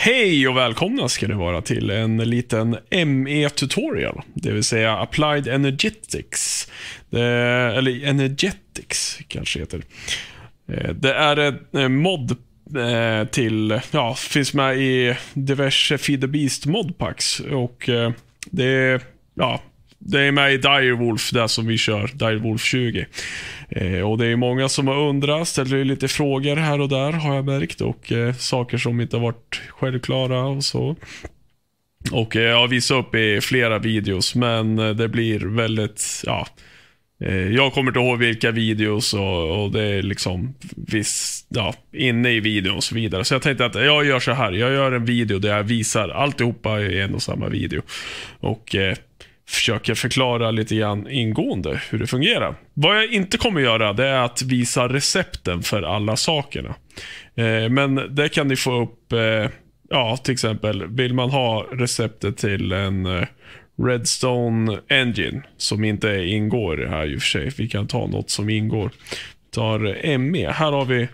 Hej och välkomna ska ni vara till en liten ME-tutorial, det vill säga Applied Energetics. Det, eller Energetics kanske heter. Eh, det är en eh, mod eh, till, ja, finns med i diverse Feed the Beast modpacks och det ja, det är med i Direwolf, det som vi kör, Direwolf 20. Eh, och Det är många som har undrat, ställer lite frågor här och där har jag märkt och eh, saker som inte har varit självklara och så. Och eh, Jag har visat upp i flera videos, men eh, det blir väldigt, ja, eh, jag kommer inte ihåg vilka videos och, och, det är liksom viss, ja, inne i videon och så vidare. Så jag tänkte att jag gör så här. Jag gör en video där jag visar alltihopa i en och samma video. Och eh, försöker förklara lite grann ingående hur det fungerar. Vad jag inte kommer göra det är att visa recepten för alla sakerna. Eh, men det kan ni få upp, eh, ja till exempel vill man ha receptet till en eh, Redstone Engine som inte ingår i det här i och för sig. Vi kan ta något som ingår. Vi tar eh, ME. Här har vi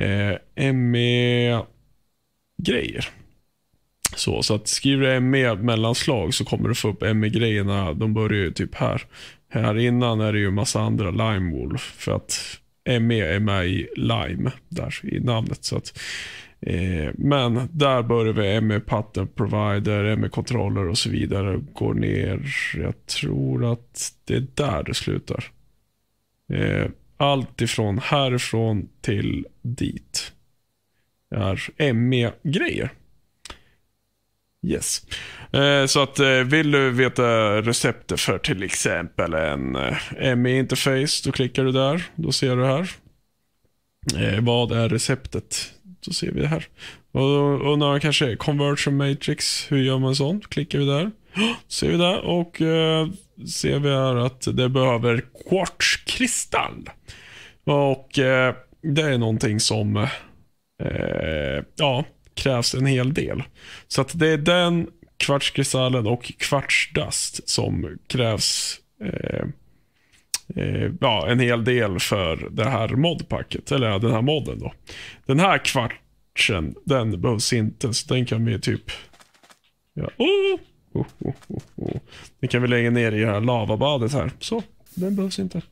eh, ME-grejer. Så, så att skriver du ME mellanslag så kommer du få upp ME-grejerna. De börjar ju typ här. Här innan är det ju massa andra Lime Wolf. För att ME är med i Lime där i namnet. Så att, eh, men där börjar vi ME Pattern Provider, ME Controller och så vidare. Går ner. Jag tror att det är där det slutar. Eh, allt ifrån härifrån till dit är ME-grejer. Yes. Eh, så att eh, vill du veta receptet för till exempel en eh, ME-interface, då klickar du där. Då ser du här. Eh, vad är receptet? Då ser vi det här. Och då undrar kanske conversion matrix, hur gör man sånt? Klickar vi där. Ser vi där och eh, ser vi här att det behöver kvartskristall. Och eh, det är någonting som eh, eh ja, krävs en hel del. Så att det är den kvartskristallen och kvartsdust som krävs eh, eh, ja, en hel del för det här modpacket, eller den här modden då. Den här kvartsen, den behövs inte, så den kan vi typ ja, oh, oh, oh, oh, oh, oh. Den kan vi lägga ner i det här lavabadet här. Så, den behövs inte.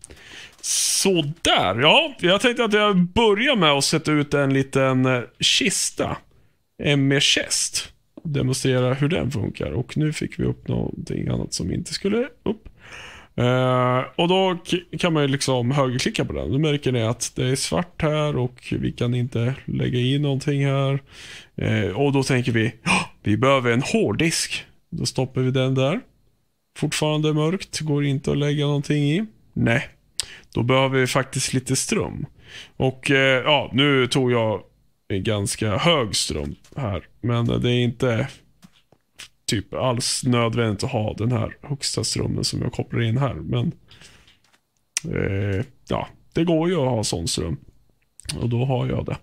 Sådär, ja. Jag tänkte att jag börjar med att sätta ut en liten eh, kista. ME Chest. Demonstrera hur den funkar. Och nu fick vi upp någonting annat som inte skulle upp. Uh, och då kan man ju liksom högerklicka på den. Då märker ni att det är svart här och vi kan inte lägga in någonting här. Uh, och då tänker vi, vi behöver en hårddisk. Då stoppar vi den där. Fortfarande mörkt, går inte att lägga någonting i. Nej, då behöver vi faktiskt lite ström. Och uh, ja, nu tog jag ganska hög ström här. Men det är inte typ alls nödvändigt att ha den här högsta strömmen som jag kopplar in här. Men eh, ja, det går ju att ha sån ström. Och då har jag det.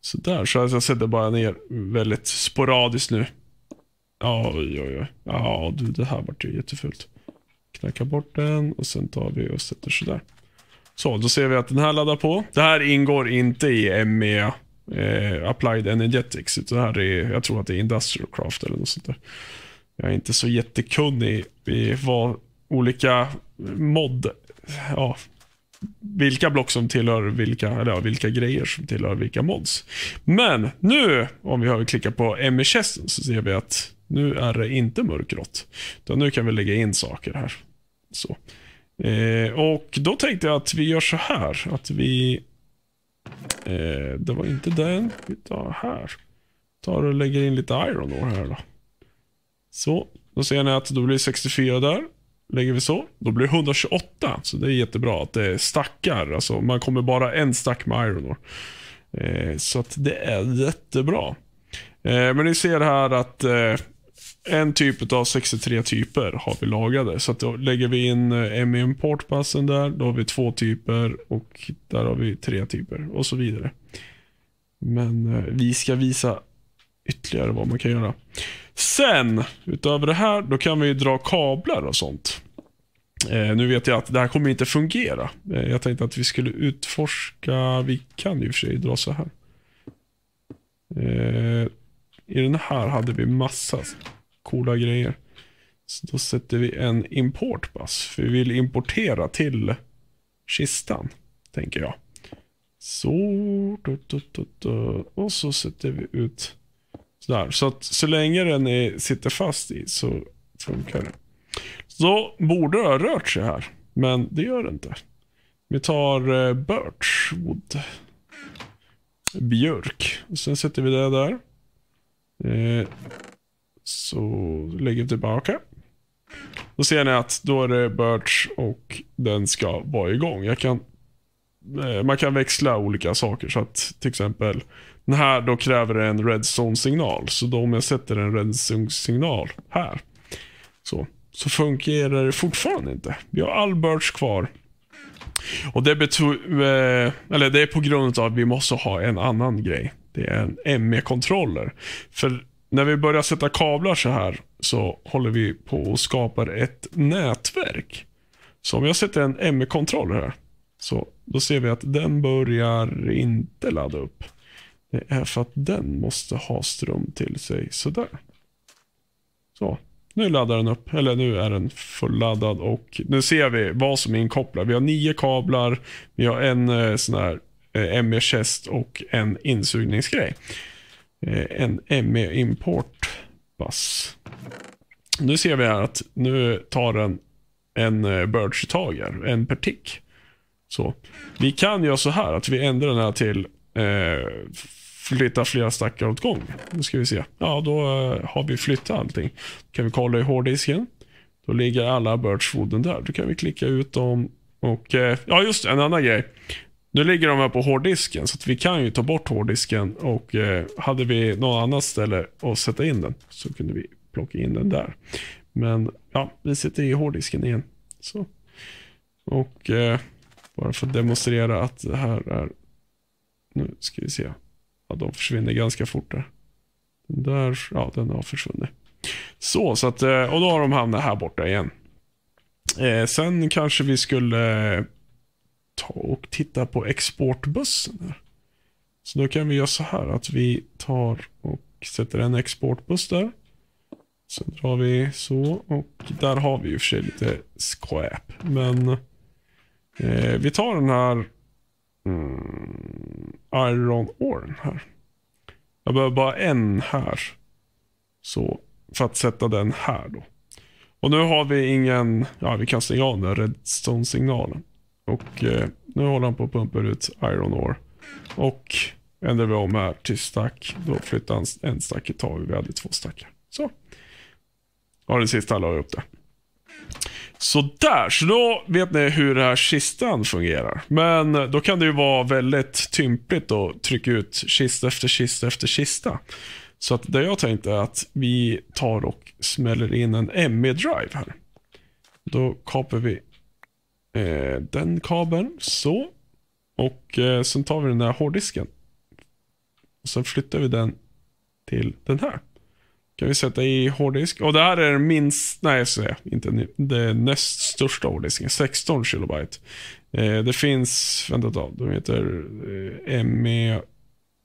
Så där, så jag sätter bara ner väldigt sporadiskt nu. Ja, oj, oj, oj. Ja, du, det här vart ju jättefult. Knacka bort den och sen tar vi och sätter sådär. Så, då ser vi att den här laddar på. Det här ingår inte i ME eh, Applied Energetics. Utan det här är, jag tror att det är Industrial Craft eller något sånt där. Jag är inte så jättekunnig i vad olika mod, ja, vilka block som tillhör vilka, eller ja, vilka grejer som tillhör vilka mods. Men nu, om vi har klickat på MHS, så ser vi att nu är det inte mörkgrått. Nu kan vi lägga in saker här. Så. Eh, och då tänkte jag att vi gör så här, att vi Eh, det var inte den. Vi tar här. Tar och lägger in lite iron ore här då. Så, då ser ni att då blir 64 där. Lägger vi så. Då blir det 128. Så det är jättebra att det är stackar. Alltså man kommer bara en stack med iron ore. Eh, så att det är jättebra. Eh, men ni ser här att eh, en typ av 63 typer har vi lagrade. Så då lägger vi in eh, ME importpassen där. Då har vi två typer och där har vi tre typer och så vidare. Men eh, vi ska visa ytterligare vad man kan göra. Sen, utöver det här, då kan vi dra kablar och sånt. Eh, nu vet jag att det här kommer inte fungera. Eh, jag tänkte att vi skulle utforska, vi kan ju för sig dra så här. Eh, i den här hade vi massa coola grejer. Så då sätter vi en importbus. För vi vill importera till kistan, tänker jag. Så, du, du, du, och så sätter vi ut sådär. Så att så länge den är, sitter fast i så funkar det. Så borde det ha rört sig här, men det gör det inte. Vi tar eh, birchwood. Björk. Och sen sätter vi det där. Eh, så lägger vi tillbaka. Då ser ni att då är det birch och den ska vara igång. Jag kan, eh, man kan växla olika saker. Så att till exempel den här då kräver en redstone-signal. Så då om jag sätter en redstone-signal här. Så, så fungerar det fortfarande inte. Vi har all birch kvar. Och det, eh, eller det är på grund av att vi måste ha en annan grej. Det är en ME-kontroller. För när vi börjar sätta kablar så här så håller vi på och skapar ett nätverk. Så om jag sätter en ME-kontroll här så då ser vi att den börjar inte ladda upp. Det är för att den måste ha ström till sig sådär. Så. Nu laddar den upp, eller nu är den fulladdad och nu ser vi vad som är inkopplat. Vi har nio kablar, vi har en eh, sån här eh, ME-chest och en insugningsgrej. Eh, en ME import bass. Nu ser vi här att nu tar den en eh, birch i en per tick. Så. Vi kan göra så här att vi ändrar den här till eh, flytta flera stackar åt gång. Nu ska vi se. Ja, då eh, har vi flyttat allting. Då kan vi kolla i hårddisken. Då ligger alla birchwooden där. Då kan vi klicka ut dem. Och, eh, ja, just det, en annan grej. Nu ligger de här på hårddisken, så vi kan ju ta bort hårddisken. Och eh, hade vi något annat ställe att sätta in den, så kunde vi plocka in den där. Men ja, vi sätter i hårddisken igen. Så. Och eh, bara för att demonstrera att det här är... Nu ska vi se ja, de försvinner ganska fort där. Den där, ja den har försvunnit. Så, så att, eh, och då har de hamnat här borta igen. Eh, sen kanske vi skulle ta och titta på exportbussen. Här. Så då kan vi göra så här att vi tar och sätter en exportbuss där. Sen drar vi så och där har vi ju för sig lite skräp. Men eh, vi tar den här Mm, Iron Oren här. Jag behöver bara en här. Så, för att sätta den här då. Och nu har vi ingen, ja vi kan stänga av den redstone-signalen. Och eh, nu håller han på att pumpa ut Iron Ore. Och ändrar vi om här till stack. Då flyttar han en stack i taget. Vi hade två stackar. Så. Ja, den sista la jag upp det. Sådär, så då vet ni hur den här kistan fungerar. Men eh, då kan det ju vara väldigt tympligt att trycka ut kista efter kista efter kista. Så att det jag tänkte är att vi tar och smäller in en ME-drive här. Då kapar vi eh, den kabeln, så. Och eh, sen tar vi den där hårddisken. Och sen flyttar vi den till den här. Kan vi sätta i hårddisk. Och det här är minst, nej så är inte det näst största hårddisken. 16 kilobyte. Eh, det finns, vänta då, de heter eh, ME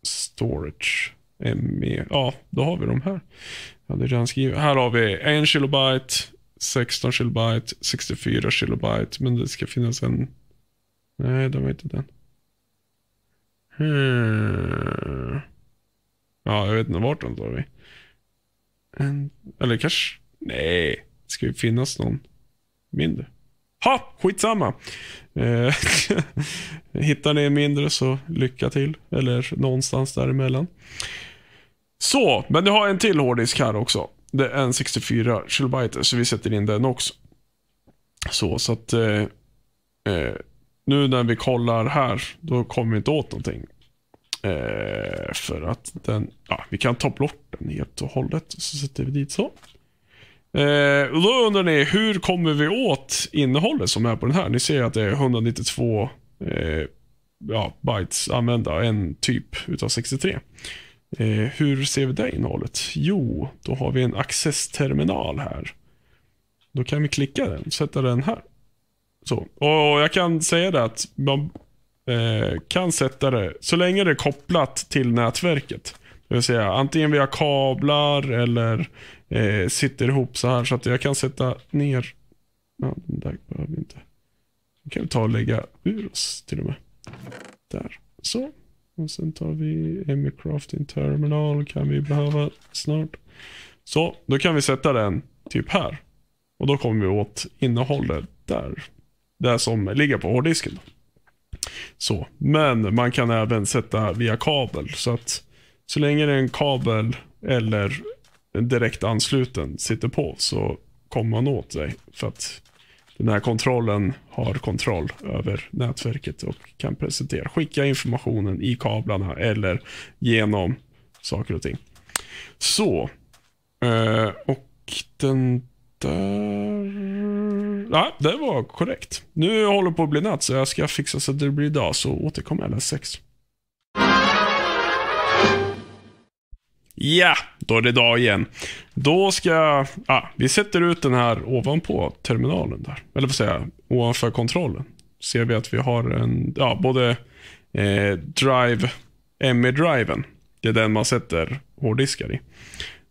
Storage. ME, ja då har vi de här. Jag hade redan skrivit. Här har vi 1 kilobyte, 16 kilobyte, 64 kilobyte. Men det ska finnas en, nej det var inte den. Hmm. Ja, jag vet inte vart den tar vi. En, eller kanske, nej, det ska ju finnas någon mindre. Ha, skitsamma. Eh, hittar ni en mindre så lycka till. Eller någonstans däremellan. Så, men du har en till hårddisk här också. Det är en 64 kilobyte, så vi sätter in den också. Så, så att eh, eh, nu när vi kollar här, då kommer vi inte åt någonting. Eh, för att den, ja, vi kan ta bort den helt och hållet. Så sätter vi dit så. Eh, och då undrar ni, hur kommer vi åt innehållet som är på den här? Ni ser att det är 192 eh, ja, bytes använda, en typ utav 63. Eh, hur ser vi det innehållet? Jo, då har vi en accessterminal här. Då kan vi klicka den, sätta den här. Så. Och jag kan säga det att man eh, kan sätta det, så länge det är kopplat till nätverket. Det vill säga antingen via kablar eller eh, sitter ihop så här så att jag kan sätta ner. Ja, den där behöver vi inte. Vi kan ta och lägga ur oss till och med. Där, så. Och sen tar vi Emicrafting Terminal kan vi behöva snart. Så, då kan vi sätta den typ här. Och då kommer vi åt innehållet där. Det som ligger på hårddisken. Så, men man kan även sätta via kabel. Så att så länge det är en kabel eller en direkt ansluten sitter på så kommer man åt dig. För att den här kontrollen har kontroll över nätverket och kan presentera, skicka informationen i kablarna eller genom saker och ting. Så. Eh, och den där... Ja, det var korrekt. Nu håller det på att bli natt så jag ska fixa så att det blir dag så återkommer jag sex. Ja, då är det dag igen. Då ska, ah, vi sätter ut den här ovanpå terminalen där. Eller vad säger jag, ovanför kontrollen. Ser vi att vi har en, ja, både eh, drive, ME-driven. Det är den man sätter hårddiskar i.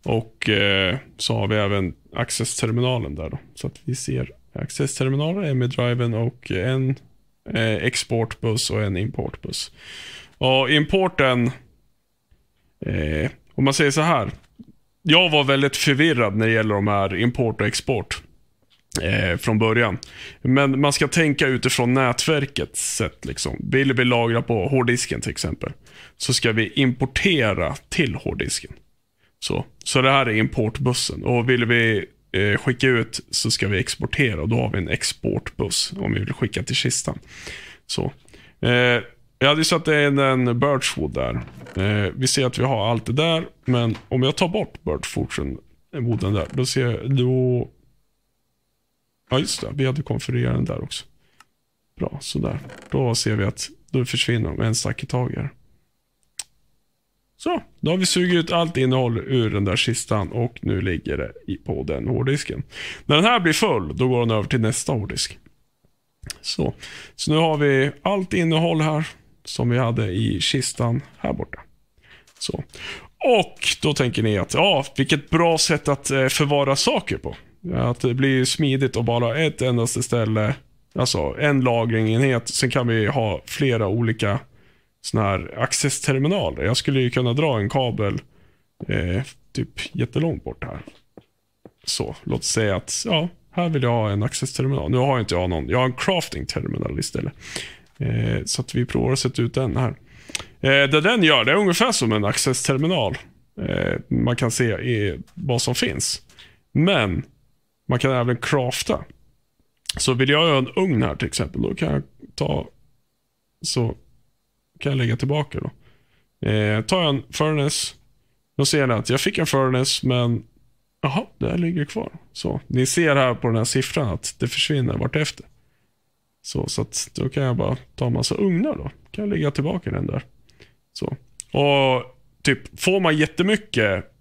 Och eh, så har vi även access-terminalen där då. Så att vi ser access-terminalen, ME-driven och en eh, exportbuss och en importbuss. Och importen eh, om man säger så här. Jag var väldigt förvirrad när det gäller de här import och export. Eh, från början. Men man ska tänka utifrån nätverkets sätt. Liksom. Vill vi lagra på hårddisken till exempel. Så ska vi importera till hårddisken. Så, så det här är importbussen. Och vill vi eh, skicka ut så ska vi exportera. Och då har vi en exportbuss om vi vill skicka till kistan. Så. Eh, jag hade satt in en Birchwood där. Eh, vi ser att vi har allt det där, men om jag tar bort Birchwooden där, då ser jag, då... Ja, just det. Vi hade konfigurerat den där också. Bra, sådär. Då ser vi att då försvinner de en stack i taget. Så, då har vi sugit ut allt innehåll ur den där kistan och nu ligger det på den hårddisken. När den här blir full, då går den över till nästa hårddisk. Så, så nu har vi allt innehåll här som vi hade i kistan här borta. Så. Och då tänker ni att, ja, vilket bra sätt att eh, förvara saker på. Att det blir smidigt att bara ha ett endaste ställe, alltså en lagringenhet. Sen kan vi ha flera olika sådana här accessterminaler. Jag skulle ju kunna dra en kabel eh, typ jättelångt bort här. Så, låt säga att, ja, här vill jag ha en accessterminal. Nu har inte jag någon, jag har en crafting terminal istället. Eh, så att vi provar att sätta ut den här. Eh, det den gör, det är ungefär som en accessterminal. Eh, man kan se vad som finns. Men man kan även crafta. Så vill jag göra en ugn här till exempel, då kan jag ta så kan jag lägga tillbaka då. Eh, tar jag en furnace, då ser ni att jag fick en furnace, men jaha, det här ligger kvar. Så, ni ser här på den här siffran att det försvinner vartefter. Så, så att då kan jag bara ta en massa ugnar då. Kan jag lägga tillbaka den där. Så. Och typ, får man jättemycket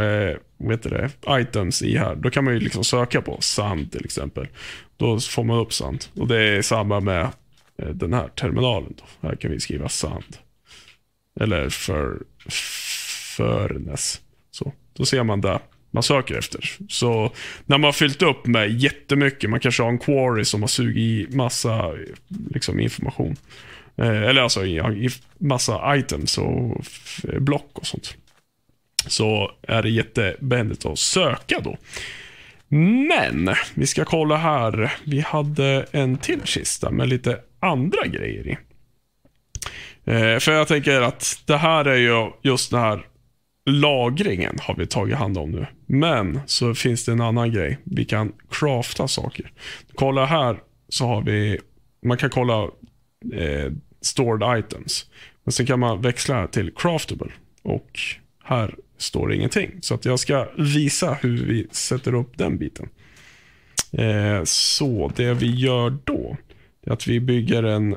eh, vet det, items i här, då kan man ju liksom söka på sand till exempel. Då får man upp sand. Och det är samma med eh, den här terminalen. Då. Här kan vi skriva sand. Eller för förnes. Så, då ser man där man söker efter. Så när man har fyllt upp med jättemycket, man kanske har en quarry som har sugit i massa liksom, information. Eh, eller alltså i, i massa items och block och sånt. Så är det jättebehändigt att söka då. Men, vi ska kolla här. Vi hade en till kista med lite andra grejer i. Eh, för jag tänker att det här är ju just den här lagringen har vi tagit hand om nu. Men så finns det en annan grej. Vi kan crafta saker. Kolla här så har vi, man kan kolla eh, stored items. Men sen kan man växla till craftable. Och här står det ingenting. Så att jag ska visa hur vi sätter upp den biten. Eh, så det vi gör då, är att vi bygger en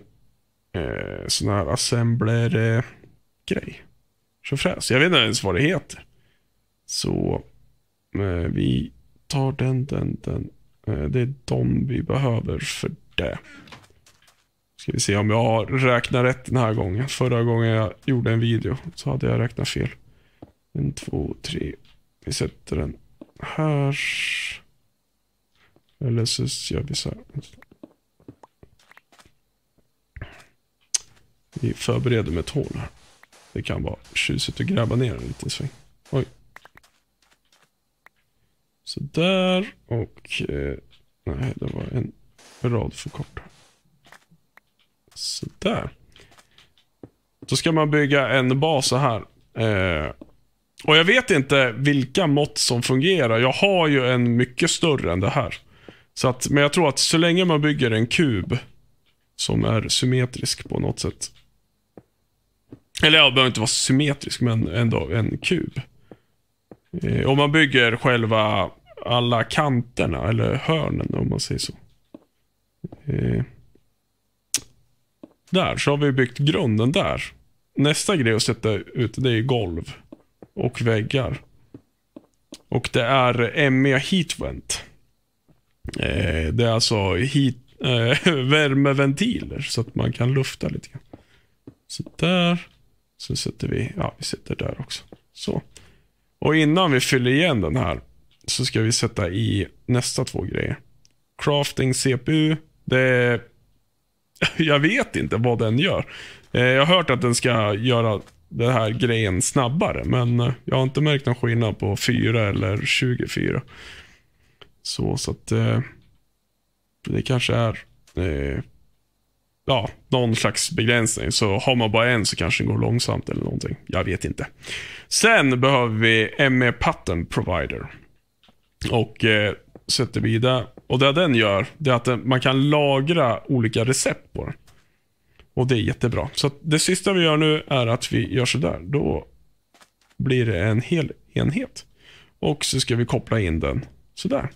eh, sån här assembler-grej. Eh, Tjofräs. Jag vet inte ens vad det heter. Så eh, vi tar den, den, den. Eh, det är de vi behöver för det. Ska vi se om jag har räknat rätt den här gången. Förra gången jag gjorde en video så hade jag räknat fel. En, två, tre. Vi sätter den här. Eller så gör vi så här. Vi förbereder med ett hål här. Det kan vara tjusigt att gräva ner en liten sväng. Oj. Sådär och... Eh, nej, det var en rad för kort. Sådär. Då ska man bygga en bas så här. Eh, och jag vet inte vilka mått som fungerar. Jag har ju en mycket större än det här. Så att, men jag tror att så länge man bygger en kub som är symmetrisk på något sätt. Eller ja, behöver inte vara symmetrisk, men ändå en kub. Eh, om man bygger själva alla kanterna, eller hörnen om man säger så. Eh, där, så har vi byggt grunden där. Nästa grej att sätta ut, det är golv och väggar. Och det är ME Heatvent. Eh, det är alltså heat, eh, värmeventiler så att man kan lufta lite grann. Så där. Så sätter vi, ja vi sätter där också. Så. Och innan vi fyller igen den här så ska vi sätta i nästa två grejer. Crafting CPU. Det jag vet inte vad den gör. Eh, jag har hört att den ska göra den här grejen snabbare, men eh, jag har inte märkt någon skillnad på 4 eller 24. Så, så att eh, det kanske är ja, någon slags begränsning. Så har man bara en så kanske den går långsamt eller någonting. Jag vet inte. Sen behöver vi ME Pattern Provider. Och eh, sätter vi det. Och det den gör, det är att man kan lagra olika recept på den. Och det är jättebra. Så det sista vi gör nu är att vi gör sådär. Då blir det en hel enhet. Och så ska vi koppla in den sådär.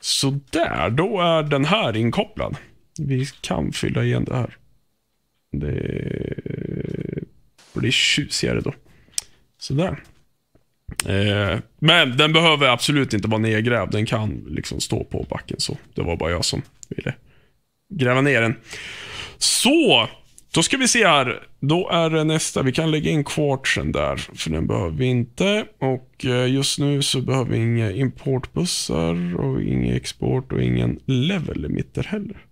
Sådär, då är den här inkopplad. Vi kan fylla igen det här. Det blir tjusigare då. Sådär. Eh, men den behöver absolut inte vara nedgrävd. Den kan liksom stå på backen så. Det var bara jag som ville gräva ner den. Så, då ska vi se här. Då är det nästa. Vi kan lägga in quartsen där, för den behöver vi inte. Och eh, just nu så behöver vi inga importbussar och ingen export och ingen level limiter heller.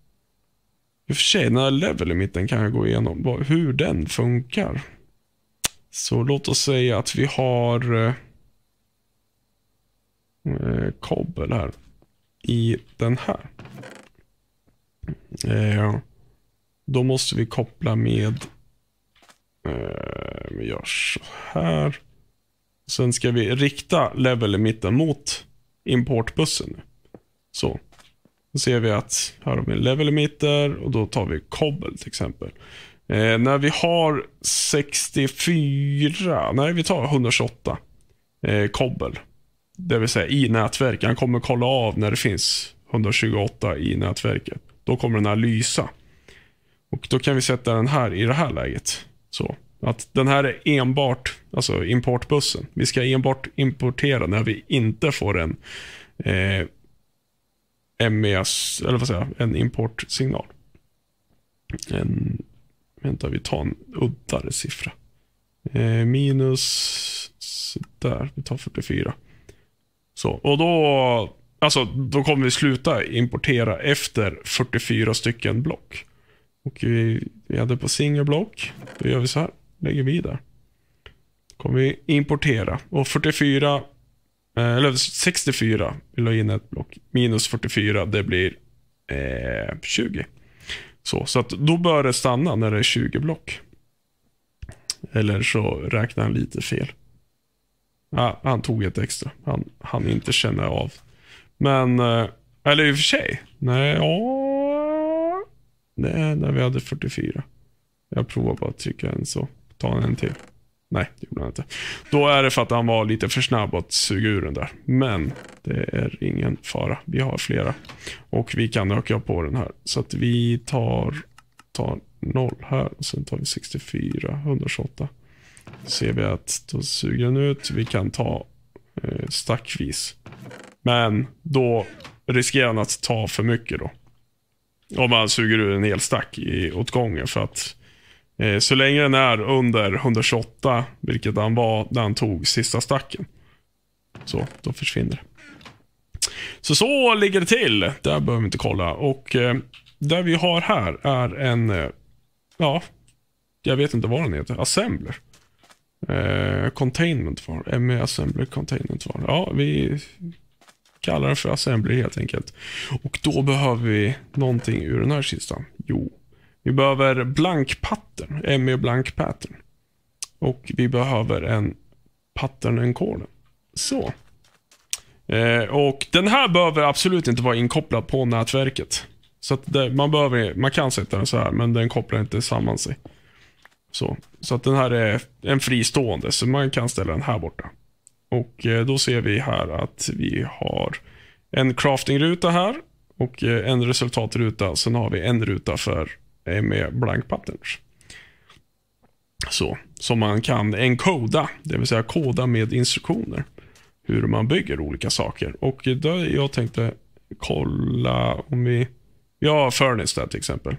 I och för sig, den här level limiten kan jag gå igenom hur den funkar. Så låt oss säga att vi har eh, eh kobbel här i den här. Eh, då måste vi koppla med, eh, vi gör så här. Sen ska vi rikta level i mitten mot importbussen. Så. Då ser vi att här har vi en level emitter och då tar vi kobbel till exempel. Eh, när vi har 64, nej vi tar 128 eh, kobbel. Det vill säga i nätverket. Han kommer kolla av när det finns 128 i nätverket. Då kommer den här lysa. Och Då kan vi sätta den här i det här läget. Så att Den här är enbart alltså importbussen. Vi ska enbart importera när vi inte får en eh, MES, eller vad säger jag, en importsignal. En Vänta, vi tar en uddare siffra. Eh, minus, där, vi tar 44. Så, och då, alltså, då kommer vi sluta importera efter 44 stycken block. Och vi, vi hade på single block. Då gör vi så här, lägger vi där. Då kommer vi importera. Och 44, Eh, eller 64, vi la in ett block. Minus 44, det blir eh, 20. Så, så att då bör det stanna när det är 20 block. Eller så räknar han lite fel. Ah, han tog ett extra. Han han inte känna av. Men, eh, eller i och för sig. Nej, åh. Nej, när vi hade 44. Jag provar bara att trycka en så. Ta en till. Nej, det gjorde han inte. Då är det för att han var lite för snabb att suga ur den där. Men det är ingen fara. Vi har flera. Och vi kan öka på den här. Så att vi tar, tar 0 här. Och sen tar vi 64, 128. Ser vi att då suger den ut. Vi kan ta eh, stackvis. Men då riskerar han att ta för mycket då. Om man suger ur en hel stack i, åt gången. För att Eh, så länge den är under 128, vilket han var när han tog sista stacken. Så, då försvinner det. Så så ligger det till. Där behöver vi inte kolla. Och eh, det vi har här är en, eh, ja, jag vet inte vad den heter, assembler. Eh, containment var, ME assembler containment var. Ja, vi kallar den för assembler helt enkelt. Och då behöver vi någonting ur den här kistan. Jo, vi behöver blank pattern, ME blank pattern. Och vi behöver en pattern encoder. Så. Eh, och den här behöver absolut inte vara inkopplad på nätverket. Så att det, man, behöver, man kan sätta den så här, men den kopplar inte samman sig. Så, så att den här är en fristående, så man kan ställa den här borta. Och eh, då ser vi här att vi har en crafting-ruta här och eh, en resultatruta. Sen har vi en ruta för Eh, med blank patterns. Så, som man kan encoda, det vill säga koda med instruktioner. Hur man bygger olika saker. Och då jag tänkte kolla om vi, vi har Furnace där till exempel.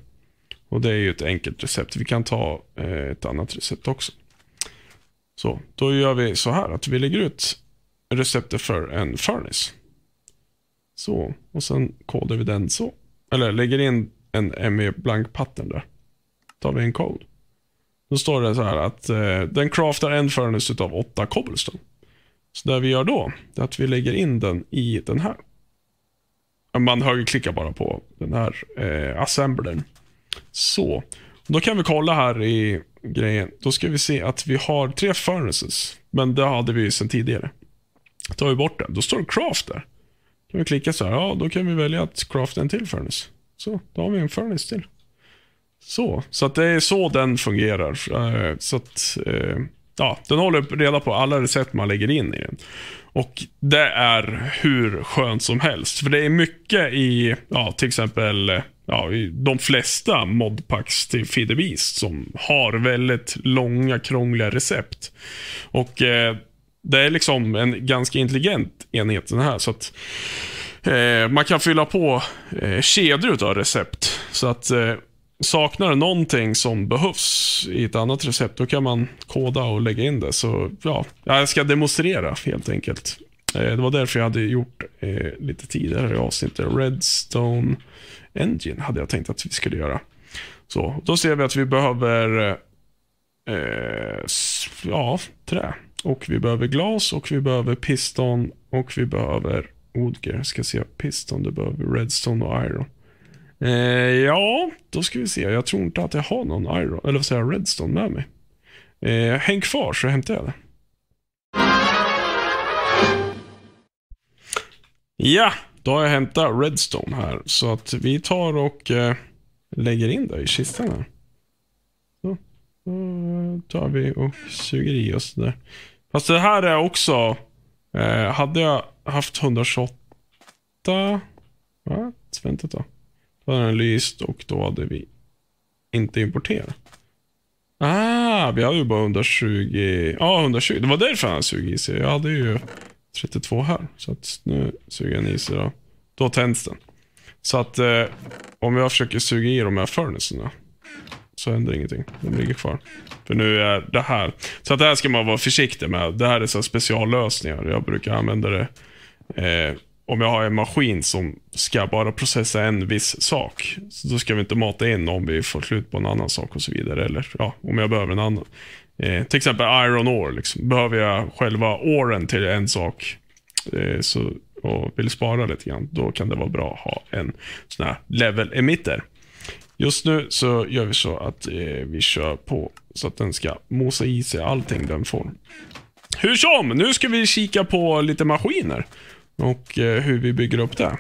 Och det är ju ett enkelt recept. Vi kan ta eh, ett annat recept också. Så, då gör vi så här att vi lägger ut receptet för en furnace. Så, och sen kodar vi den så. Eller lägger in en ME blank pattern där. Tar vi en code. Då står det så här att eh, den craftar en furnace utav åtta cobblestone. Så det vi gör då, är att vi lägger in den i den här. Man högerklickar bara på den här eh, assemblern. Så. Då kan vi kolla här i grejen. Då ska vi se att vi har tre furnaces. Men det hade vi ju sedan tidigare. Tar vi bort den. Då står det craft där. Då kan vi klicka så här. Ja, då kan vi välja att crafta en till furnace. Så, då har vi en furnace till. Så, så att det är så den fungerar. Eh, så att, eh, ja, den håller reda på alla recept man lägger in i den. Och det är hur skönt som helst. För det är mycket i, ja, till exempel ja, de flesta modpacks till Feeder Beast som har väldigt långa, krångliga recept. Och eh, det är liksom en ganska intelligent enhet den här. Så att eh, man kan fylla på eh, kedjor av recept. Så att eh, saknar det någonting som behövs i ett annat recept, då kan man koda och lägga in det. Så ja, jag ska demonstrera helt enkelt. Eh, det var därför jag hade gjort eh, lite tidigare i avsnittet. Redstone Engine hade jag tänkt att vi skulle göra. Så, då ser vi att vi behöver eh, ja, trä. Och vi behöver glas och vi behöver piston och vi behöver Odger. Ska se, piston, du behöver redstone och iron. Eh, ja, då ska vi se. Jag tror inte att jag har någon iron, eller vad säger jag, redstone med mig. Eh, häng kvar så hämtar jag det. Ja, då har jag hämtat Redstone här. Så att vi tar och eh, lägger in det i kistan här. Så. Då eh, tar vi och suger i oss det. Fast det här är också... Eh, hade jag haft 128... Va? Vänta då. Då hade den lyst och då hade vi inte importerat. Ah, vi hade ju bara 120. Ja, 120. Det var därför han sug i sig. Jag hade ju 32 här. Så att nu suger den i sig då. Då tänds den. Så att eh, om jag försöker suga i de här furnacerna så händer ingenting. De ligger kvar. För nu är det här. Så att det här ska man vara försiktig med. Det här är så speciallösningar. Jag brukar använda det eh, om jag har en maskin som ska bara processa en viss sak. Så då ska vi inte mata in om vi får slut på en annan sak och så vidare. Eller ja, om jag behöver en annan. Eh, till exempel iron ore. Liksom. Behöver jag själva åren till en sak eh, så, och vill spara lite grann, då kan det vara bra att ha en sån här level emitter. Just nu så gör vi så att eh, vi kör på så att den ska mosa i sig allting den får. Hur som, nu ska vi kika på lite maskiner och eh, hur vi bygger upp det.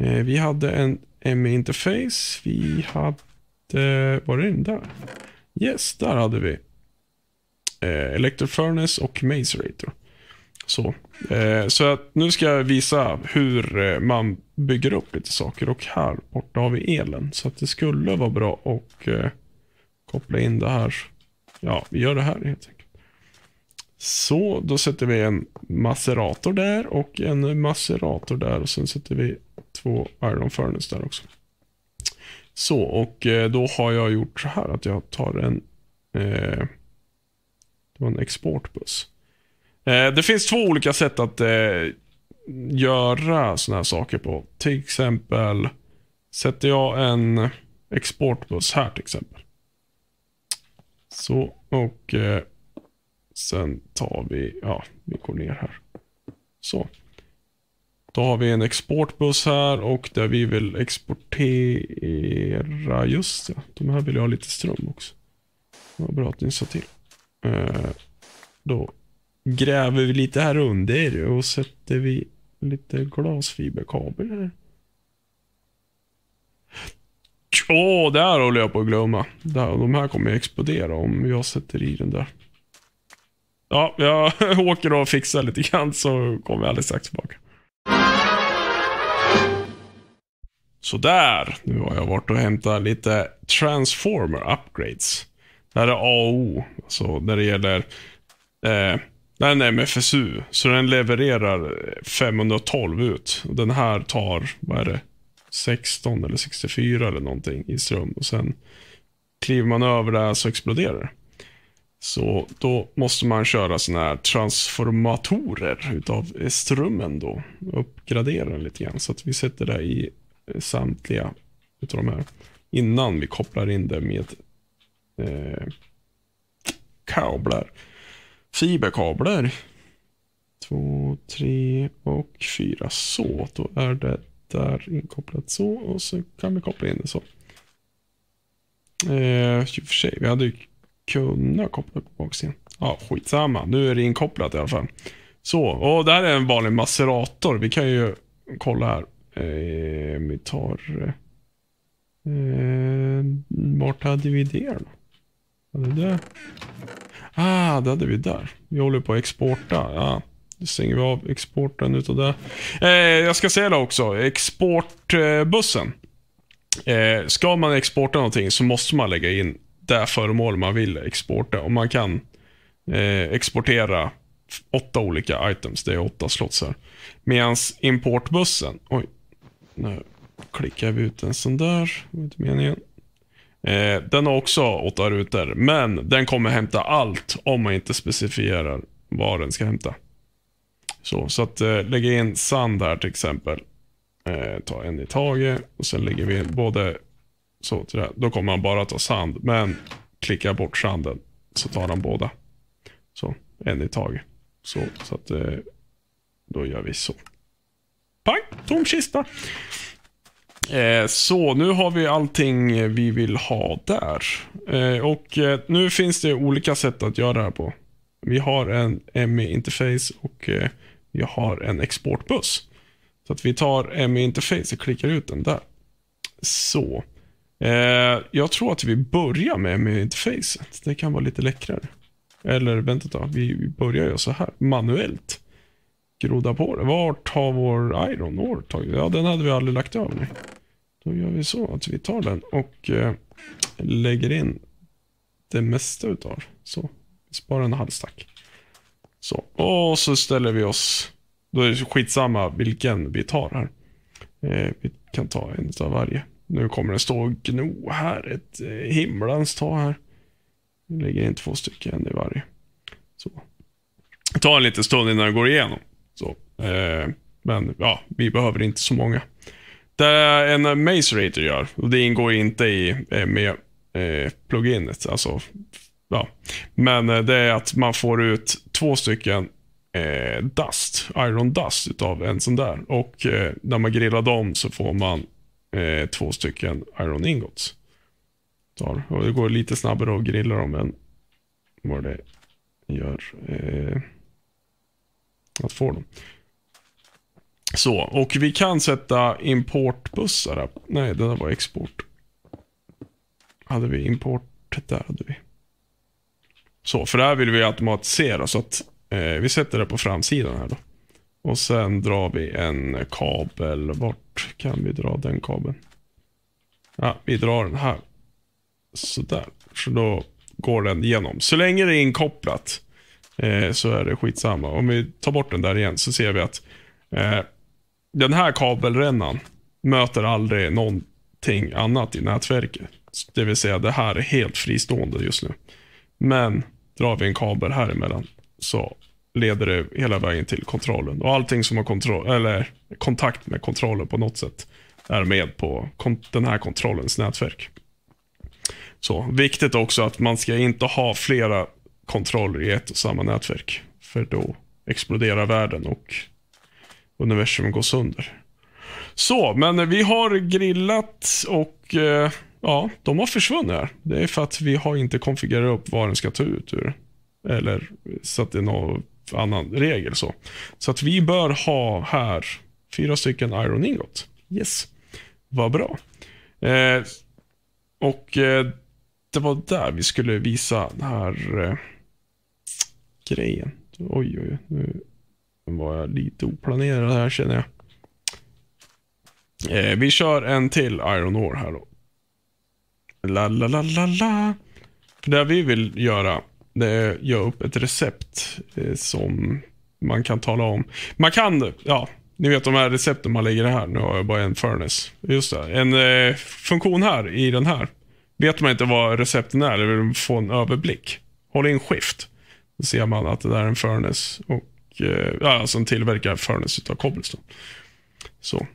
Eh, vi hade en ME-interface. Vi hade, var det den där? Yes, där hade vi eh, Furnace och Macerator. Så, eh, så att nu ska jag visa hur man bygger upp lite saker och här borta har vi elen. Så att det skulle vara bra att koppla in det här. Ja, vi gör det här helt enkelt. Så, då sätter vi en macerator där och en macerator där och sen sätter vi två iron furnace där också. Så, och eh, då har jag gjort så här att jag tar en Eh, det var en exportbuss. Eh, det finns två olika sätt att eh, göra sådana här saker på. Till exempel sätter jag en exportbuss här till exempel. Så, och eh, sen tar vi, ja, vi går ner här. Så. Då har vi en exportbuss här och där vi vill exportera, just det, de här vill jag ha lite ström också. Vad bra att ni sa till. Eh, då gräver vi lite här under och sätter vi lite glasfiberkabel här. Åh, oh, där håller jag på att glömma. Där, de här kommer jag explodera om jag sätter i den där. Ja, jag åker och fixar lite grann så kommer jag alldeles strax tillbaka. Sådär, nu har jag varit och hämtat lite transformer upgrades. Det här är AO, alltså när det gäller eh, här är en MFSU, så den levererar 512 ut. Den här tar, vad är det, 16 eller 64 eller någonting i ström. Och sen kliver man över det så exploderar det. Så då måste man köra såna här transformatorer utav strömmen då. Uppgradera den lite grann. Så att vi sätter det i eh, samtliga utav de här. Innan vi kopplar in det med eh, kablar. Fiberkablar. Två, tre och fyra. Så, då är det där inkopplat så och så kan vi koppla in det så. Eh, I och för sig, vi hade ju Kunna koppla på baksidan. Ja, skitsamma. Nu är det inkopplat i alla fall. Så, och där är en vanlig macerator. Vi kan ju kolla här. Eh, vi tar... Eh, vart hade vi det då? Hade det? Ah, det hade vi där. Vi håller på att exporta. Ja. Då stänger vi av exporten utav det. Eh, jag ska säga det också. Exportbussen. Eh, ska man exporta någonting så måste man lägga in det föremål man vill exportera. Och man kan eh, exportera åtta olika items. Det är åtta slots här. Medan importbussen. Oj, nu klickar vi ut en sån där. Det var inte meningen. Eh, den har också åtta rutor, men den kommer hämta allt om man inte specificerar vad den ska hämta. Så, så att eh, lägga in sand här till exempel. Eh, ta en i taget och sen lägger vi in både så till det. Då kommer han bara ta sand, men klickar jag bort sanden så tar han båda. Så, en i taget. Så, så att eh, då gör vi så. Pang, tom kista. Eh, så nu har vi allting vi vill ha där. Eh, och eh, nu finns det olika sätt att göra det här på. Vi har en ME-interface och eh, vi har en exportbuss. Så att vi tar ME-interface och klickar ut den där. Så. Eh, jag tror att vi börjar med med interfacet. Det kan vara lite läckrare. Eller vänta då, vi, vi börjar ju så här manuellt. Groda på det. Vart har vår Iron Ore tagit? Ja, den hade vi aldrig lagt över. Då gör vi så att vi tar den och eh, lägger in det mesta utav. Så, vi sparar en halv stack. Så, och så ställer vi oss. Då är det skitsamma vilken vi tar här. Eh, vi kan ta en av varje. Nu kommer den stå och gno här. Ett eh, himlans ta här. Vi lägger in två stycken i varje. Så. Det tar en liten stund innan det går igenom. Så, eh, men ja, vi behöver inte så många. Det en Maze Rater gör, och det ingår inte i eh, med eh, pluginet. Alltså, ja. Men eh, det är att man får ut två stycken eh, Dust, Iron Dust utav en sån där. Och eh, när man grillar dem så får man eh, två stycken Iron Ingots. Tar. Och det går lite snabbare att grilla dem än vad det gör eh, att få dem. Så, och vi kan sätta importbussar. Här. Nej, det där var export. Hade vi import? Där hade vi. Så, för det här vill vi automatisera så att eh, vi sätter det på framsidan här då. Och sen drar vi en kabel. Vart kan vi dra den kabeln? Ja, vi drar den här. Sådär. Så då går den igenom. Så länge det är inkopplat eh, så är det skitsamma. Om vi tar bort den där igen så ser vi att eh, den här kabelrännan möter aldrig någonting annat i nätverket. Det vill säga det här är helt fristående just nu. Men drar vi en kabel här emellan så leder det hela vägen till kontrollen. Och allting som har kontroll, eller kontakt med kontrollen på något sätt är med på den här kontrollens nätverk. Så Viktigt också att man ska inte ha flera kontroller i ett och samma nätverk. För då exploderar världen och universum går sönder. Så, men vi har grillat och eh, ja, de har försvunnit här. Det är för att vi har inte konfigurerat upp vad den ska ta ut ur. Eller så att det är annan regel så. Så att vi bör ha här fyra stycken Iron Ingot. Yes, vad bra. Eh, och eh, det var där vi skulle visa den här eh, grejen. Oj, oj, nu var jag lite oplanerad här känner jag. Eh, vi kör en till Iron Ore här då. La, la, la, la, la. Det vi vill göra, det göra upp ett recept eh, som man kan tala om. Man kan, ja, ni vet de här recepten man lägger här. Nu har jag bara en furnace. Just det. En eh, funktion här i den här. Vet man inte vad recepten är eller vill få en överblick. Håll in skift. Då ser man att det där är en furnace. Och, eh, ja, alltså en tillverkare furnace utav cobblestone. Så.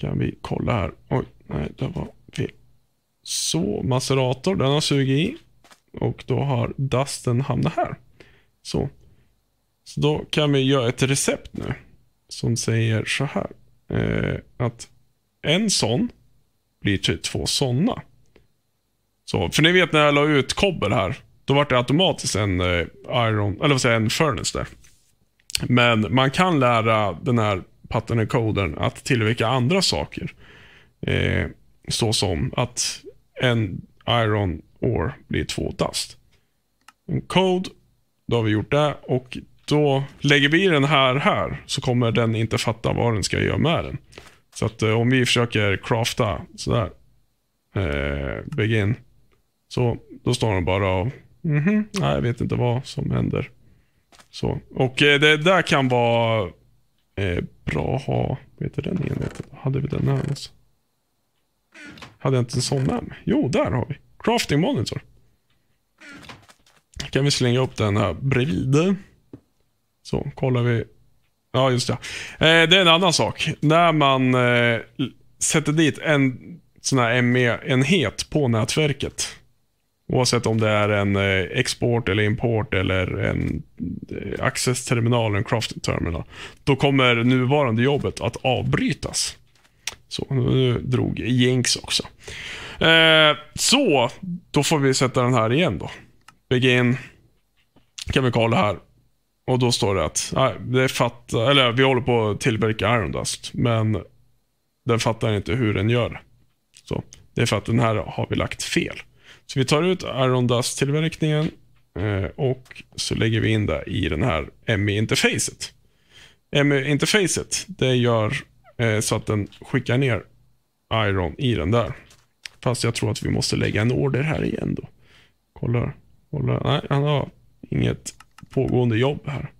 Kan vi kolla här. Oj, nej, det var fel. Så, macerator, den har sugit i. Och då har dusten hamnat här. Så. Så då kan vi göra ett recept nu. Som säger så här. Eh, att en sån blir till två såna. Så, för ni vet när jag la ut kobbel här. Då var det automatiskt en eh, iron, eller vad säger en furnace där. Men man kan lära den här pattern att tillverka andra saker. Eh, så som att en iron or blir två dust. En code, då har vi gjort det och då lägger vi den här här så kommer den inte fatta vad den ska göra med den. Så att eh, om vi försöker crafta sådär, eh, begin, så då står den bara och, mm -hmm, nej, jag vet inte vad som händer. Så. Och eh, det där kan vara eh, bra att ha, vad heter den enheten? Hade vi den här alltså? Hade jag inte en sån med mig? Jo, där har vi. Crafting monitor. Kan vi slänga upp den här bredvid. Så, kollar vi. Ja, just det. Eh, det är en annan sak. När man eh, sätter dit en sån här ME-enhet på nätverket. Oavsett om det är en eh, export eller import eller en eh, access-terminal, en crafting terminal. Då kommer nuvarande jobbet att avbrytas. Så, nu drog Jinx också. Eh, så, då får vi sätta den här igen då. Begin. Kan vi kolla här. Och då står det att, nej, det fattar, eller vi håller på att tillverka Iron Dust, men den fattar inte hur den gör det. Så, det är för att den här har vi lagt fel. Så vi tar ut Iron Dust-tillverkningen eh, och så lägger vi in det i den här ME-interfacet. ME-interfacet, det gör eh, så att den skickar ner Iron i den där. Fast jag tror att vi måste lägga en order här igen då. Kolla. Kolla. Nej, han har inget pågående jobb här.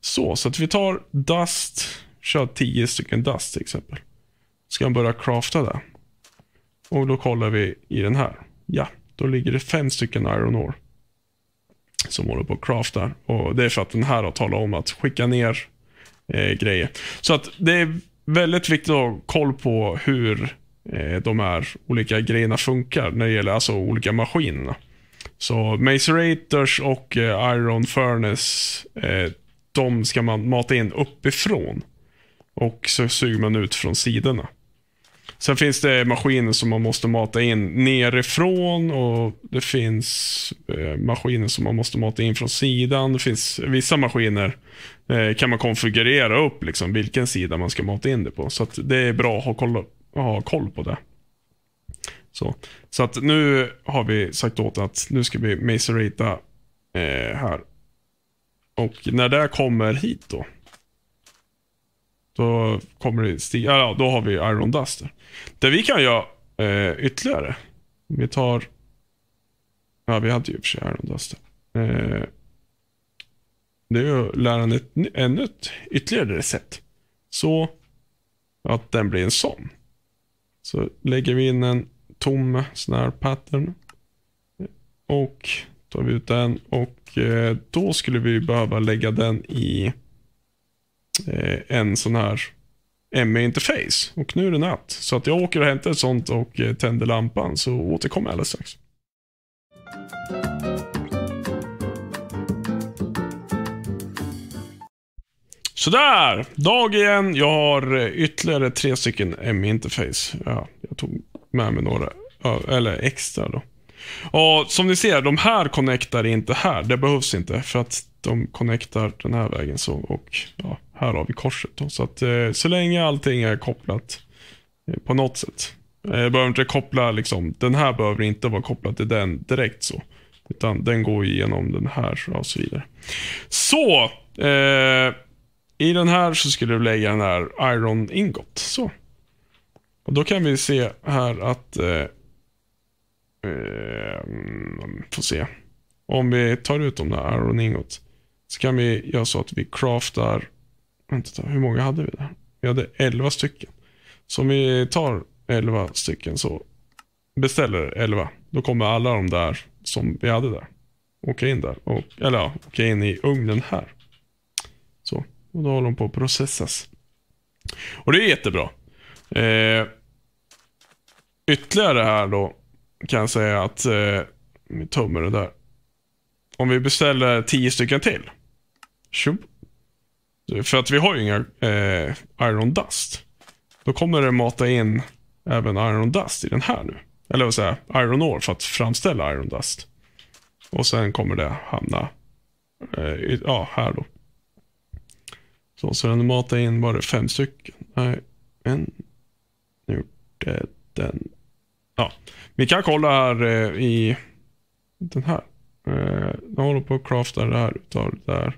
Så, så att vi tar Dust. Kör 10 stycken Dust till exempel. Ska han börja crafta det. Och då kollar vi i den här. Ja, då ligger det fem stycken Iron Ore. Som håller på att crafta. Och det är för att den här har talat om att skicka ner eh, grejer. Så att det är väldigt viktigt att ha koll på hur Eh, de här olika grejerna funkar när det gäller alltså olika maskinerna. Så Macerators och eh, Iron Furnace, eh, de ska man mata in uppifrån. Och så suger man ut från sidorna. Sen finns det maskiner som man måste mata in nerifrån och det finns maskiner som man måste mata in från sidan. Det finns vissa maskiner kan man konfigurera upp liksom vilken sida man ska mata in det på. Så det är bra att ha koll, att ha koll på det. Så, så att nu har vi sagt åt att nu ska vi macerata eh, här. Och när det kommer hit då. Då kommer det stiga, ja, då har vi Iron Duster. Det vi kan göra eh, ytterligare. Vi tar, ja vi hade ju i och för sig Iron Duster. Eh, det är ju att lära en, ett, ännu ett ytterligare recept. Så att den blir en sån. Så lägger vi in en tom sån här pattern. Och tar vi ut den och eh, då skulle vi behöva lägga den i eh, en sån här ME-interface. Och nu är det natt. Så att jag åker och hämtar ett sånt och eh, tänder lampan så återkommer jag alldeles strax. Sådär, dag igen. Jag har eh, ytterligare tre stycken M-interface. Ja, jag tog med mig några, eller extra då. Och Som ni ser, de här connectar inte här. Det behövs inte för att de connectar den här vägen. så och ja, Här har vi korset. Då. Så, att, eh, så länge allting är kopplat eh, på något sätt. Jag behöver inte koppla, liksom, den här behöver inte vara kopplad till den direkt. så. Utan den går igenom den här och så vidare. Så, eh, i den här så skulle du lägga den här Iron Ingot. Så. Och Då kan vi se här att eh, eh, får se. Om vi tar ut de där Iron Ingot så kan vi göra så att vi craftar, vänta, hur många hade vi där? Vi hade 11 stycken. Så om vi tar 11 stycken så beställer 11, då kommer alla de där som vi hade där åka in där. Och, eller ja, åka in i ugnen här. Och då håller de på att processas. Och det är jättebra. Eh, ytterligare här då kan jag säga att, eh, vi tömmer det där. Om vi beställer tio stycken till. Tjup. För att vi har ju inga eh, Iron Dust. Då kommer det mata in även Iron Dust i den här nu. Eller vad säger Iron Ore för att framställa Iron Dust. Och sen kommer det hamna eh, i, ja, här då. Så, så den matar in, var det fem stycken? Nej, en. Nu gjorde den. Ja, vi kan kolla här eh, i den här. Eh, jag håller på att crafta det här utav det där.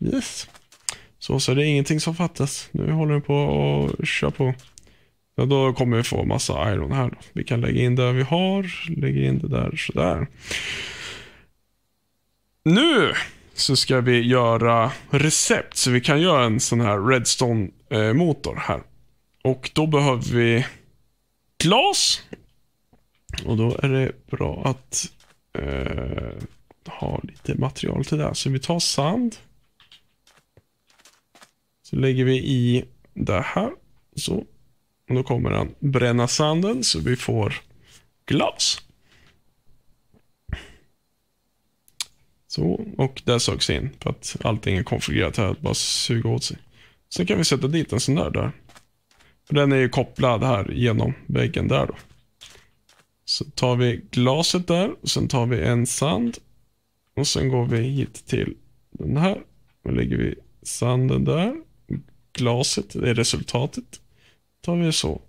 Yes. Så, så det är ingenting som fattas. Nu håller den på att köra på. Ja, då kommer vi få massa iron här. Då. Vi kan lägga in det vi har, lägga in det där sådär. Nu så ska vi göra recept så vi kan göra en sån här Redstone-motor eh, här. Och då behöver vi glas. Och då är det bra att eh, ha lite material till det. Så vi tar sand. Så lägger vi i det här. Så. Och då kommer den bränna sanden så vi får glas. Så, och där sögs in för att allting är konfigurerat här. Att bara suga åt sig. Sen kan vi sätta dit en sån där där. För den är ju kopplad här genom väggen där då. Så tar vi glaset där och sen tar vi en sand. Och sen går vi hit till den här. Och lägger vi sanden där. Glaset det är resultatet. Tar vi så.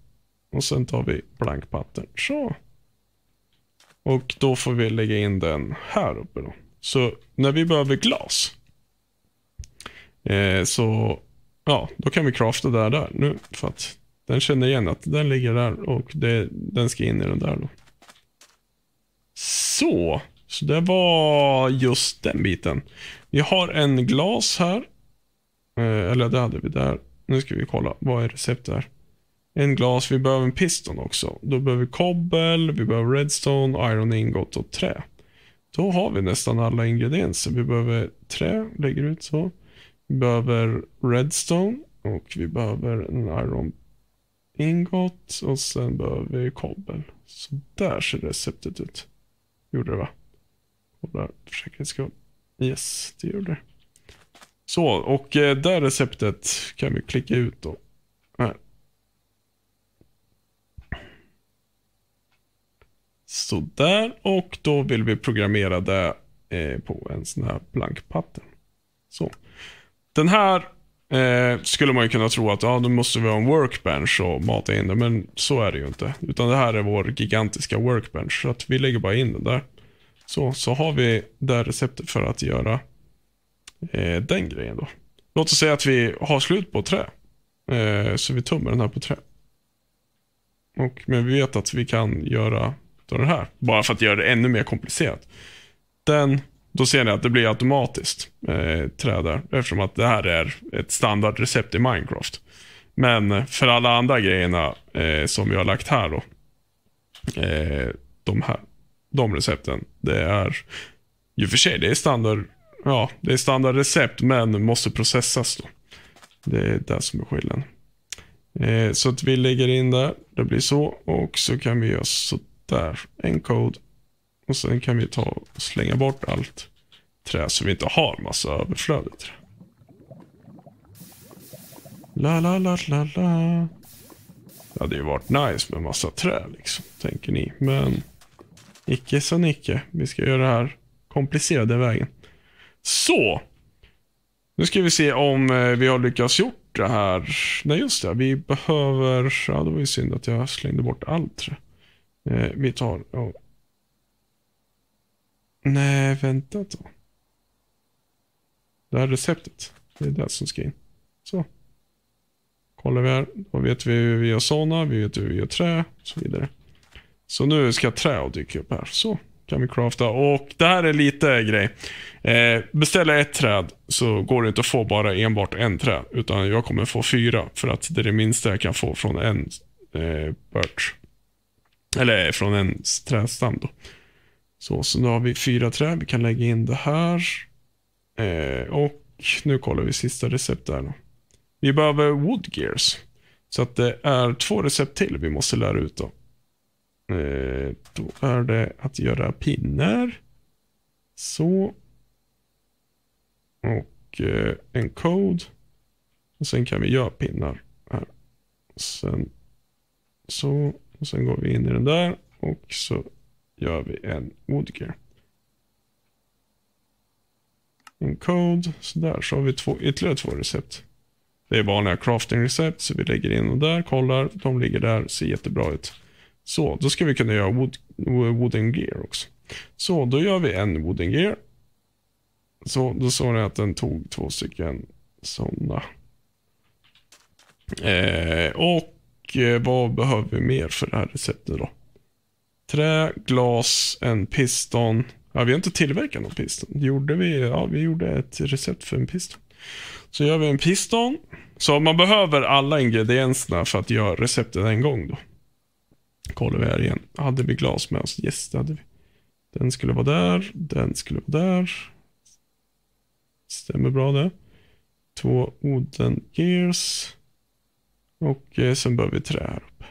Och sen tar vi blankpattern. Så. Och då får vi lägga in den här uppe då. Så när vi behöver glas. Eh, så ja, då kan vi crafta där där nu. För att den känner igen att den ligger där och det, den ska in i den där då. Så, så det var just den biten. Vi har en glas här. Eh, eller det hade vi där. Nu ska vi kolla, vad är receptet här? En glas, vi behöver en piston också. Då behöver vi kobbel, vi behöver redstone, iron ingot och trä. Då har vi nästan alla ingredienser. Vi behöver trä, lägger ut så. Vi behöver redstone och vi behöver en iron ingot och sen behöver vi kobbel. Så där ser receptet ut. Gjorde det va? Kolla för säkerhets skull. Yes, det gjorde det. Så, och eh, det receptet kan vi klicka ut då. Här. Sådär, och då vill vi programmera det eh, på en sån här blank pattern. Så. Den här eh, skulle man ju kunna tro att ja, nu måste vi ha en workbench och mata in det, men så är det ju inte. Utan det här är vår gigantiska workbench, så att vi lägger bara in den där. Så, så har vi det receptet för att göra eh, den grejen då. Låt oss säga att vi har slut på trä. Eh, så vi tummar den här på trä. Och, men vi vet att vi kan göra den här. Bara för att göra det ännu mer komplicerat. Den då ser ni att det blir automatiskt eh, trä där. Eftersom att det här är ett standardrecept i Minecraft. Men eh, för alla andra grejerna eh, som vi har lagt här då. Eh, de här. de recepten. Det är ju för sig, det är standard, ja, det är standardrecept men måste processas då. Det är det som är skillnaden. Eh, så att vi lägger in där, det blir så och så kan vi göra så. Där. en kod. Och sen kan vi ta och slänga bort allt trä så vi inte har massa överflödigt trä. La, la, la, la, la. Det hade ju varit nice med massa trä, liksom, tänker ni. Men icke så icke. Vi ska göra det här komplicerade vägen. Så. Nu ska vi se om eh, vi har lyckats gjort det här. Nej, just det. Vi behöver... Ja, det var ju synd att jag slängde bort allt trä. Eh, vi tar... Oh. Nej, vänta då. Det här receptet. Det är det som ska in. Så. Kollar vi här. Då vet vi hur vi gör sådana. Vi vet hur vi gör trä. Och så vidare. Så nu ska trä dyka upp här. Så kan vi crafta. Och det här är lite grej. Eh, beställer ett träd så går det inte att få bara enbart en träd. Utan jag kommer få fyra. För att det är det minsta jag kan få från en eh, birch. Eller från en trädstam då. Så, så nu har vi fyra träd. Vi kan lägga in det här. Eh, och nu kollar vi sista recept där då. Vi behöver wood gears. Så att det är två recept till vi måste lära ut då. Eh, då är det att göra pinnar. Så. Och eh, en code. Och sen kan vi göra pinnar här. Sen så. Och sen går vi in i den där. Och så gör vi en woodgear. En code. Sådär. Så har vi två, ytterligare två recept. Det är vanliga crafting-recept, så vi lägger in dem där, kollar. De ligger där, ser jättebra ut. Så, då ska vi kunna göra wood, wooden gear också. Så, då gör vi en wooden gear. Så, då såg ni att den tog två stycken sådana. Eh, och och eh, vad behöver vi mer för det här receptet då? Trä, glas, en piston. Ja, vi har inte tillverkat någon piston. Gjorde vi? Ja, vi gjorde ett recept för en piston. Så gör vi en piston. Så man behöver alla ingredienserna för att göra receptet en gång då. Kollar vi här igen. Hade vi glas med oss? Yes, det hade vi. Den skulle vara där. Den skulle vara där. Stämmer bra det. Två Oden gears. Och eh, sen behöver vi trä här uppe.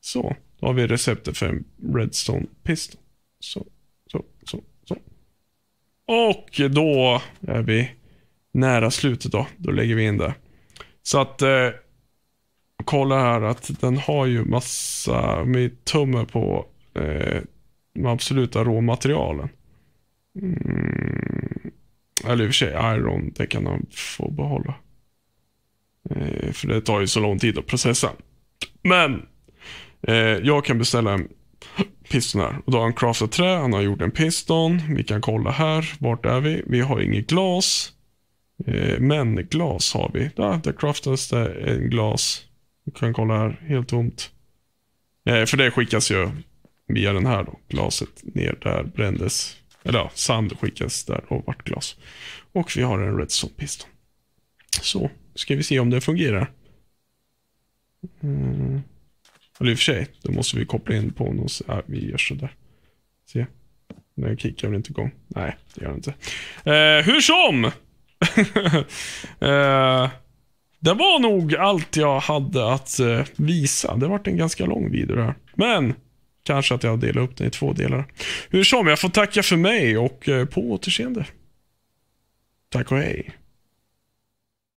Så, då har vi receptet för en redstone piston. Så, så, så, så. Och då är vi nära slutet då. Då lägger vi in det. Så att eh, kolla här att den har ju massa, med tummen på eh, de absoluta råmaterialen. Mm, eller i och för sig iron, det kan han få behålla. Eh, för det tar ju så lång tid att processa. Men eh, jag kan beställa en piston här. Och då har han craftat trä, han har gjort en piston. Vi kan kolla här, vart är vi? Vi har inget glas. Eh, men glas har vi. Där, där craftas det en glas. Du kan kolla här, helt tomt. Eh, för det skickas ju via den här då. Glaset ner där brändes. Eller ja, sand skickas där och vart glas. Och vi har en redstone piston. Så, ska vi se om den fungerar. Mm. Eller i och för sig, då måste vi koppla in på något. Ja, ah, vi gör sådär. Se. Den kickar väl inte igång? Nej, det gör den inte. Eh, hur som! eh, det var nog allt jag hade att eh, visa. Det varit en ganska lång video det här. Men kanske att jag delar upp den i två delar. Hur som, jag får tacka för mig och eh, på återseende. Tack och hej.